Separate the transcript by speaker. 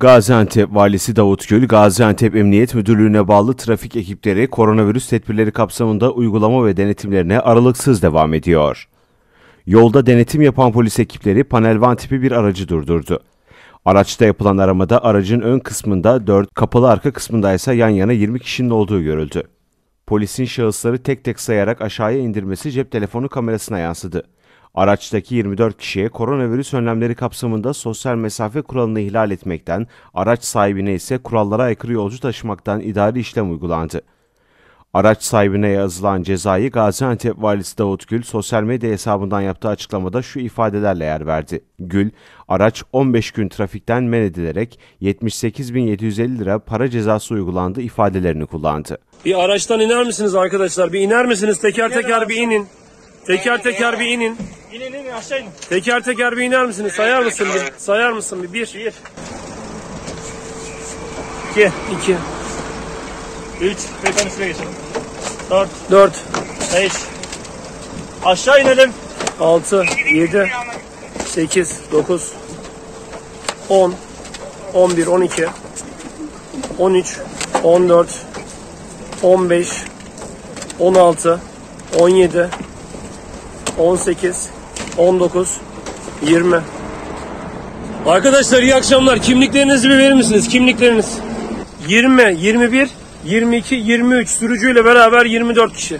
Speaker 1: Gaziantep Valisi Davut Gül, Gaziantep Emniyet Müdürlüğü'ne bağlı trafik ekipleri koronavirüs tedbirleri kapsamında uygulama ve denetimlerine aralıksız devam ediyor. Yolda denetim yapan polis ekipleri panel van tipi bir aracı durdurdu. Araçta yapılan aramada aracın ön kısmında 4, kapalı arka kısmında ise yan yana 20 kişinin olduğu görüldü. Polisin şahısları tek tek sayarak aşağıya indirmesi cep telefonu kamerasına yansıdı. Araçtaki 24 kişiye koronavirüs önlemleri kapsamında sosyal mesafe kuralını ihlal etmekten, araç sahibine ise kurallara aykırı yolcu taşımaktan idari işlem uygulandı. Araç sahibine yazılan cezayı Gaziantep Valisi Davut Gül sosyal medya hesabından yaptığı açıklamada şu ifadelerle yer verdi. Gül, araç 15 gün trafikten men edilerek 78.750 lira para cezası uygulandı ifadelerini kullandı.
Speaker 2: Bir araçtan iner misiniz arkadaşlar? Bir iner misiniz? Teker teker bir inin. Teker teker bir inin.
Speaker 3: İnin inin aşağı inin.
Speaker 2: Teker teker bir iner misiniz? Sayar mısın bir? Sayar mısın bir? Bir.
Speaker 3: Bir. İki.
Speaker 2: iki,
Speaker 3: Üç. Beyefendi sıraya geçelim. Dört.
Speaker 2: Dört.
Speaker 3: Beş. Aşağı inelim.
Speaker 2: Altı. Yedi. Sekiz. Dokuz. On. On bir. On iki. On üç. On dört. On beş. On altı. On yedi. On sekiz. On dokuz. Yirmi. Arkadaşlar iyi akşamlar. Kimliklerinizi bir verir misiniz? Kimlikleriniz. 20, 21, 22, 23 sürücüyle beraber 24 kişi.